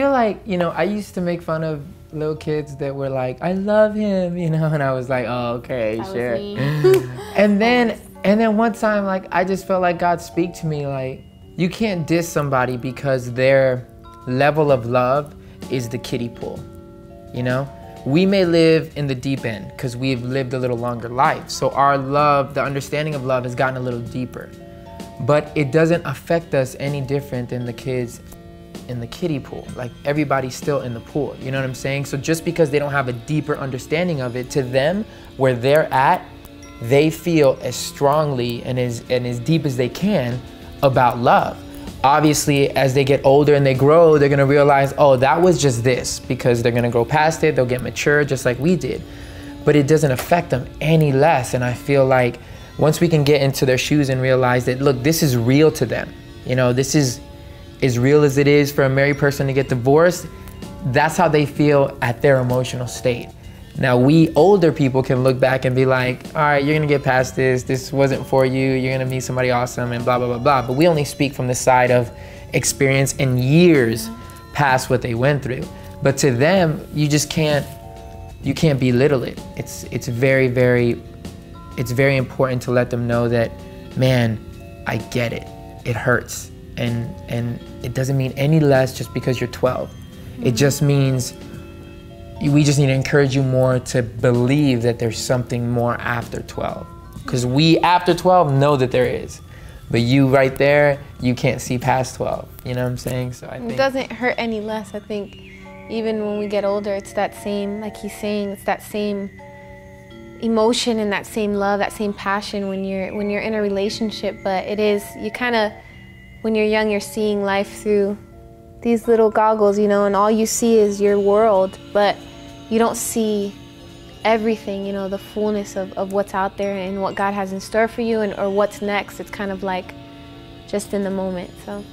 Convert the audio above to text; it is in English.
feel like, you know, I used to make fun of little kids that were like, I love him, you know, and I was like, oh, okay, That sure. and then and then one time like I just felt like God speak to me like you can't diss somebody because their level of love is the kiddie pool. You know? We may live in the deep end because we've lived a little longer life. So our love, the understanding of love has gotten a little deeper. But it doesn't affect us any different than the kids in the kiddie pool. Like everybody's still in the pool. You know what I'm saying? So just because they don't have a deeper understanding of it, to them, where they're at, they feel as strongly and as and as deep as they can about love. Obviously, as they get older and they grow, they're gonna realize, oh, that was just this, because they're gonna grow past it, they'll get mature just like we did. But it doesn't affect them any less. And I feel like once we can get into their shoes and realize that, look, this is real to them. You know, this is as real as it is for a married person to get divorced, that's how they feel at their emotional state. Now, we older people can look back and be like, all right, you're gonna get past this, this wasn't for you, you're gonna meet somebody awesome, and blah, blah, blah, blah. But we only speak from the side of experience and years past what they went through. But to them, you just can't, you can't belittle it. It's, it's very, very, it's very important to let them know that, man, I get it. It hurts. And, and it doesn't mean any less just because you're 12. It mm-hmm. just means we just need to encourage you more to believe that there's something more after 12 because we after 12 know that there is but you right there you can't see past 12 you know what i'm saying so i It doesn't hurt any less. I think even when we get older, it's that same, like he's saying, it's that same emotion and that same love, that same passion when you're when you're in a relationship. But it is you kind of when you're young, you're seeing life through these little goggles, you know, and all you see is your world, but you don't see everything, you know, the fullness of, of what's out there and what God has in store for you and or what's next. It's kind of like just in the moment. So